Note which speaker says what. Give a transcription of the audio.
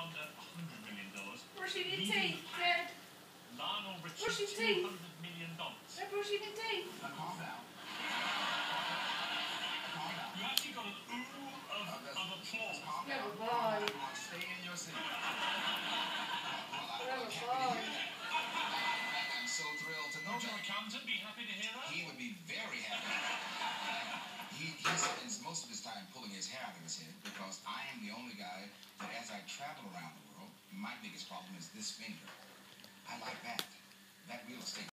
Speaker 1: under $100 million.
Speaker 2: Brushing your
Speaker 1: Leading
Speaker 2: teeth, Dad.
Speaker 1: Lionel Richie,
Speaker 2: Brush your teeth.
Speaker 1: $200 million.
Speaker 2: They're brushing your teeth.
Speaker 3: Now calm down. Calm down.
Speaker 1: You actually got an ooh of, of applause.
Speaker 3: Calm
Speaker 2: Yeah,
Speaker 3: down.
Speaker 2: but why?
Speaker 3: Come on, Stay in your seat. Well, I-
Speaker 2: Yeah,
Speaker 3: I'm happy to hear that. I'm so thrilled to know
Speaker 1: Would your
Speaker 3: that.
Speaker 1: accountant be happy to hear that?
Speaker 3: He would be very happy. He, he that as I travel around the world, my biggest problem is this finger.